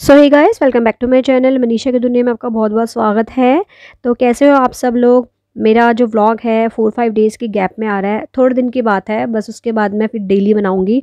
So hi guys welcome back to my channel Manisha की दुनिया में आपका बहुत बहुत स्वागत है। तो कैसे हो आप सब लोग? मेरा जो व्लॉग है फोर फाइव डेज़ के गैप में आ रहा है। थोड़े दिन की बात है, बस उसके बाद मैं फिर डेली बनाऊँगी।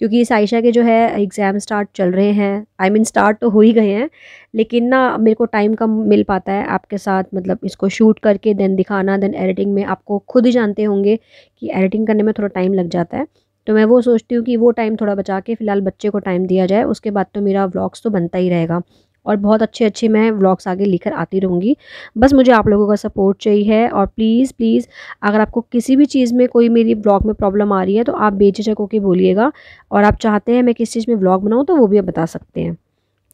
क्योंकि इस आयशा के जो है एग्ज़ाम स्टार्ट चल रहे हैं। आई मीन स्टार्ट तो हो ही गए हैं, लेकिन ना मेरे को टाइम कम मिल पाता है आपके साथ। मतलब इसको शूट करके देन दिखाना देन एडिटिंग में आपको खुद ही जानते होंगे कि एडिटिंग करने में थोड़ा टाइम लग जाता है। तो मैं वो सोचती हूँ कि वो टाइम थोड़ा बचा के फ़िलहाल बच्चे को टाइम दिया जाए, उसके बाद तो मेरा व्लॉग्स तो बनता ही रहेगा। और बहुत अच्छे अच्छे मैं व्लॉग्स आगे लेकर आती रहूँगी। बस मुझे आप लोगों का सपोर्ट चाहिए है और प्लीज़ प्लीज़ अगर आपको किसी भी चीज़ में कोई मेरी ब्लॉग में प्रॉब्लम आ रही है तो आप बेझिझक होकर बोलिएगा और आप चाहते हैं मैं किस चीज़ में ब्लॉग बनाऊँ तो वो भी आप बता सकते हैं।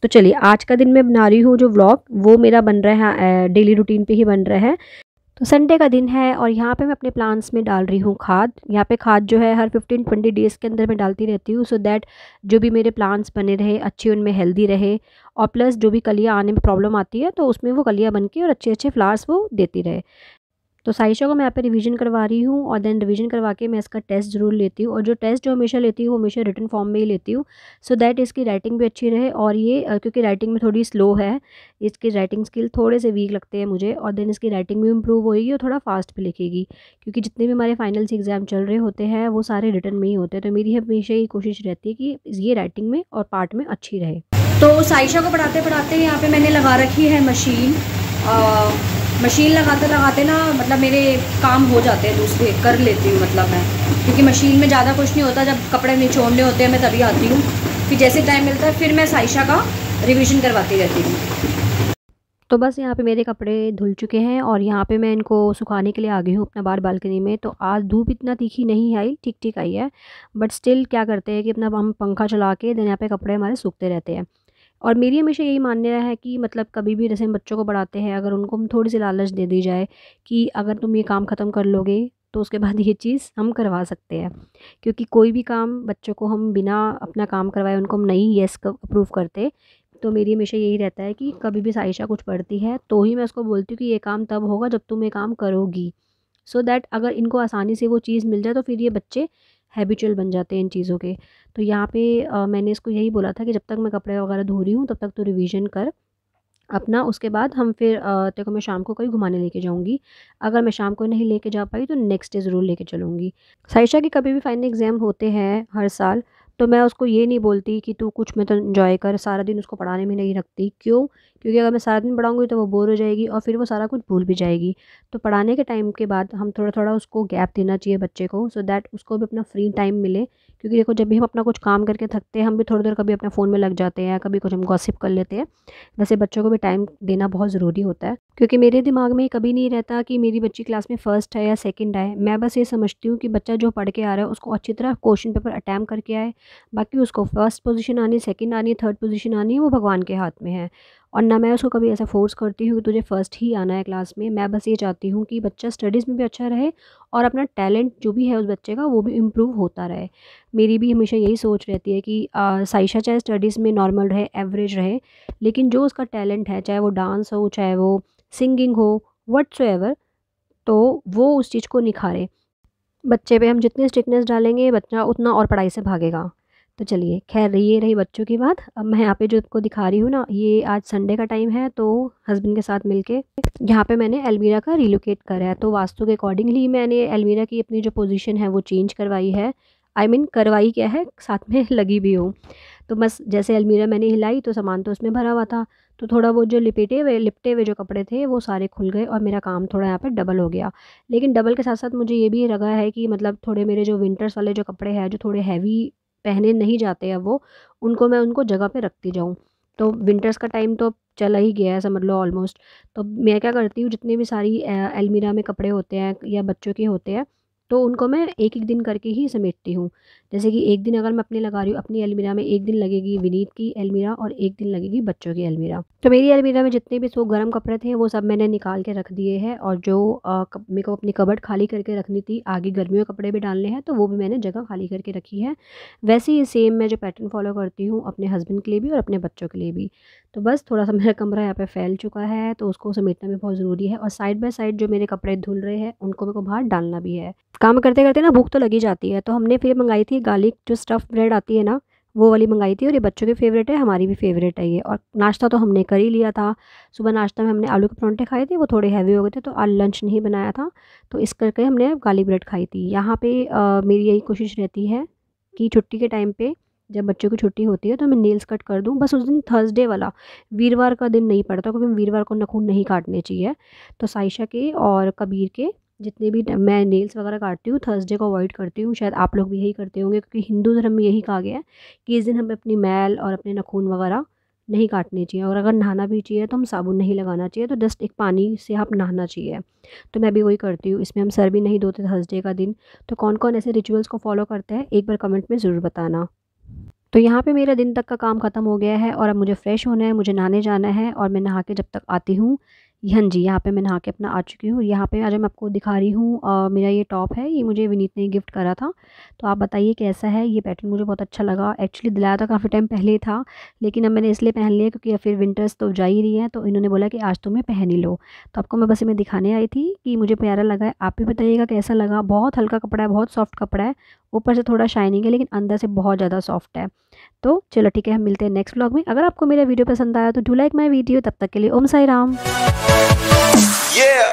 तो चलिए, आज का दिन मैं बना रही हूँ जो व्लॉग वो मेरा बन रहा है डेली रूटीन पे ही बन रहा है। तो संडे का दिन है और यहाँ पे मैं अपने प्लांट्स में डाल रही हूँ खाद। यहाँ पे खाद जो है हर फिफ्टीन ट्वेंटी डेज़ के अंदर मैं डालती रहती हूँ सो दैट जो भी मेरे प्लांट्स बने रहे, अच्छे उनमें हेल्दी रहे और प्लस जो भी कलियाँ आने में प्रॉब्लम आती है तो उसमें वो कलियाँ बन के और अच्छे अच्छे फ्लावर्स वो देती रहे। तो साइशा को मैं यहाँ पे रिवीजन करवा रही हूँ और देन रिवीजन करवा के मैं इसका टेस्ट ज़रूर लेती हूँ और जो टेस्ट जो हमेशा लेती हूँ, हमेशा रिटर्न फॉर्म में ही लेती हूँ। सो दैट इसकी राइटिंग भी अच्छी रहे और ये क्योंकि राइटिंग में थोड़ी स्लो है, इसकी राइटिंग स्किल थोड़े से वीक लगते हैं मुझे और देन इसकी राइटिंग भी इम्प्रूव होएगी और थोड़ा फास्ट भी लिखेगी। क्योंकि जितने भी हमारे फाइनल्स एग्ज़ाम चल रहे होते हैं, वो सारे रिटर्न में ही होते हैं। तो मेरी हमेशा ये कोशिश रहती है कि ये राइटिंग में और पार्ट में अच्छी रहे। तो साइशा को पढ़ाते पढ़ाते यहाँ पर मैंने लगा रखी है मशीन मशीन लगाते लगाते ना मतलब मेरे काम हो जाते हैं दूसरे, कर लेती हूँ मतलब मैं। क्योंकि मशीन में ज़्यादा कुछ नहीं होता, जब कपड़े निचोड़ने होते हैं, मैं तभी आती हूँ। फिर जैसे टाइम मिलता है, फिर मैं साइशा का रिविज़न करवाती रहती हूँ। तो बस यहाँ पे मेरे कपड़े धुल चुके हैं और यहाँ पे मैं इनको सुखाने के लिए आ गई हूँ अपना बार बालकनी में। तो आज धूप इतना तीखी नहीं आई ठीक ठीक आई है। बट स्टिल क्या करते हैं कि अपना हम पंखा चला के, देन यहाँ पे कपड़े हमारे सूखते रहते हैं। और मेरी हमेशा यही मान्य है कि मतलब कभी भी जैसे हम बच्चों को पढ़ाते हैं, अगर उनको हम थोड़ी सी लालच दे दी जाए कि अगर तुम ये काम ख़त्म कर लोगे तो उसके बाद ये चीज़ हम करवा सकते हैं। क्योंकि कोई भी काम बच्चों को हम बिना अपना काम करवाए उनको हम नहीं येस अप्रूव करते तो मेरी हमेशा यही रहता है कि कभी भी साइशा कुछ पढ़ती है तो ही मैं उसको बोलती हूँ कि ये काम तब होगा जब तुम ये काम करोगी। सो so दैट अगर इनको आसानी से वो चीज़ मिल जाए तो फिर ये बच्चे हैबिचुअल बन जाते हैं इन चीज़ों के। तो यहाँ पे आ, मैंने इसको यही बोला था कि जब तक मैं कपड़े वगैरह धो रही हूँ तब तक तो रिवीजन कर अपना उसके बाद हम फिर देखो मैं शाम को कहीं घुमाने लेके जाऊँगी। अगर मैं शाम को नहीं लेके जा पाई तो नेक्स्ट डे ज़रूर लेके चलूँगी। साइशा के कभी भी फाइनल एग्ज़ाम होते हैं हर साल तो मैं उसको ये नहीं बोलती कि तू कुछ में तो इन्जॉय कर, सारा दिन उसको पढ़ाने में नहीं रखती। क्यों? क्योंकि अगर मैं सारा दिन पढ़ाऊँगी तो वो बोर हो जाएगी और फिर वो सारा कुछ भूल भी जाएगी। तो पढ़ाने के टाइम के बाद हम थोड़ा थोड़ा उसको गैप देना चाहिए बच्चे को सो दैट उसको भी अपना फ्री टाइम मिले। क्योंकि देखो, जब भी हम अपना कुछ काम करके थकते हैं, हम भी थोड़ी देर कभी अपने फ़ोन में लग जाते हैं, कभी कुछ हम गॉसिप कर लेते हैं। वैसे बच्चों को भी टाइम देना बहुत ज़रूरी होता है, क्योंकि मेरे दिमाग में कभी नहीं रहता कि मेरी बच्ची क्लास में फ़र्स्ट है या सेकेंड आए मैं बस ये समझती हूँ कि बच्चा जो पढ़ के आ रहा है, उसको अच्छी तरह क्वेश्चन पेपर अटैम्प करके आए। बाकी उसको फ़र्स्ट पोजीशन आनी सेकंड आनी थर्ड पोजीशन आनी, वो भगवान के हाथ में है। और ना मैं उसको कभी ऐसा फोर्स करती हूँ कि तुझे फ़र्स्ट ही आना है क्लास में। मैं बस ये चाहती हूँ कि बच्चा स्टडीज़ में भी अच्छा रहे और अपना टैलेंट जो भी है उस बच्चे का वो भी इम्प्रूव होता रहे। मेरी भी हमेशा यही सोच रहती है कि साइशा चाहे स्टडीज़ में नॉर्मल रहे एवरेज रहे, लेकिन जो उसका टैलेंट है, चाहे वो डांस हो, चाहे वो सिंगिंग हो वट्स तो वो उस चीज़ को निखारे। बच्चे पे हम जितनी स्ट्रिकनेस डालेंगे, बच्चा उतना और पढ़ाई से भागेगा। तो चलिए खैर ये रही बच्चों की बात। अब मैं यहाँ पे जो आपको दिखा रही हूँ ना ये आज संडे का टाइम है तो हस्बैंड के साथ मिलके यहाँ पे मैंने एलमीरा का रिलोकेट करा है। तो वास्तु के अकॉर्डिंगली मैंने एलमीरा की अपनी जो पोजीशन है वो चेंज करवाई है। आई I मीन mean, करवाई क्या है साथ में लगी भी हूँ। तो बस जैसे अलमीरा मैंने हिलाई तो सामान तो उसमें भरा हुआ था। तो थोड़ा वो जो लिपेटे हुए लिपटे हुए जो कपड़े थे वो सारे खुल गए और मेरा काम थोड़ा यहाँ पे डबल हो गया। लेकिन डबल के साथ साथ मुझे ये भी लगा है कि मतलब थोड़े मेरे जो विंटर्स वाले जो कपड़े हैं जो थोड़े हैवी पहने नहीं जाते अब वो, उनको मैं उनको जगह पे रखती जाऊँ। तो विंटर्स का टाइम तो चला ही गया है समझ लो ऑलमोस्ट तो मैं क्या करती हूँ, जितने भी सारी अलमीरा में कपड़े होते हैं या बच्चों के होते हैं तो उनको मैं एक एक दिन करके ही समेटती हूँ। जैसे कि एक दिन अगर मैं अपने लगा रही हूँ, अपनी अलमीरा में एक दिन लगेगी विनीत की अलमीरा और एक दिन लगेगी बच्चों की अलमीरा। तो मेरी अलमीरा में जितने भी सो गर्म कपड़े थे, वो सब मैंने निकाल के रख दिए हैं और जो मेरे को अपनी कबर्ड खाली करके रखनी थी, आगे गर्मियों कपड़े भी डालने हैं तो वो भी मैंने जगह खाली करके रखी है। वैसे ही सेम मैं जो पैटर्न फॉलो करती हूँ अपने हस्बैंड के लिए भी और अपने बच्चों के लिए भी। तो बस थोड़ा सा मेरा कमरा यहाँ पे फैल चुका है तो उसको समेटना भी बहुत ज़रूरी है और साइड बाय साइड जो मेरे कपड़े धुल रहे हैं उनको मेरे को बाहर डालना भी है। काम करते करते ना भूख तो लगी जाती है तो हमने फिर मंगाई थी गार्लिक जो स्टफ़ ब्रेड आती है ना वो वाली मंगाई थी और ये बच्चों की फ़ेवरेट है हमारी भी फेवरेट है ये और नाश्ता तो हमने कर ही लिया था। सुबह नाश्ता में हमने आलू के परांठे खाए थे वो थोड़े हैवी हो गए थे तो आज लंच नहीं बनाया था तो इस करके हमने गाली ब्रेड खाई थी। यहाँ पे आ, मेरी यही कोशिश रहती है कि छुट्टी के टाइम पे जब बच्चों की छुट्टी होती है तो मैं नेल्स कट कर दूँ। बस उस दिन थर्सडे वाला, वीरवार का दिन नहीं पड़ता क्योंकि वीरवार को नखून नहीं काटने चाहिए। तो साइशा के और कबीर के जितने भी मैं नेल्स वगैरह काटती हूँ थर्सडे को अवॉइड करती हूँ। शायद आप लोग भी यही करते होंगे क्योंकि हिंदू धर्म में यही कहा गया है कि इस दिन हमें अपनी मैल और अपने नखून वगैरह नहीं काटने चाहिए और अगर नहाना भी चाहिए तो हम साबुन नहीं लगाना चाहिए तो जस्ट एक पानी से आप नहाना चाहिए। तो मैं भी वही करती हूँ। इसमें हम सर भी नहीं धोते थर्सडे का दिन। तो कौन कौन ऐसे रिचुअल्स को फॉलो करते हैं, एक बार कमेंट में ज़रूर बताना। तो यहाँ पे मेरा दिन तक का काम ख़त्म हो गया है और अब मुझे फ़्रेश होना है, मुझे नहाने जाना है और मैं नहा के जब तक आती हूँ हाँ जी, यहाँ पे मैं नहा के अपना आ चुकी हूँ यहाँ पे आज मैं आपको दिखा रही हूँ मेरा ये टॉप है, ये मुझे विनीत ने गिफ्ट करा था। तो आप बताइए कैसा है? ये पैटर्न मुझे बहुत अच्छा लगा। एक्चुअली दिलाया था काफ़ी टाइम पहले था, लेकिन अब मैंने इसलिए पहन लिया क्योंकि फिर विंटर्स तो जा ही रही है तो इन्होंने बोला कि आज तुम्हें पहन ही लो। तो आपको मैं बस मैं दिखाने आई थी कि मुझे प्यारा लगा है। आप भी बताइएगा कैसा लगा? बहुत हल्का कपड़ा है, बहुत सॉफ्ट कपड़ा है, ऊपर से थोड़ा शाइनिंग है, लेकिन अंदर से बहुत ज़्यादा सॉफ्ट है। तो चलो ठीक है, हम मिलते हैं नेक्स्ट ब्लॉग में। अगर आपको मेरा वीडियो पसंद आया तो डू लाइक माई वीडियो तब तक के लिए ओम साई राम। Yeah.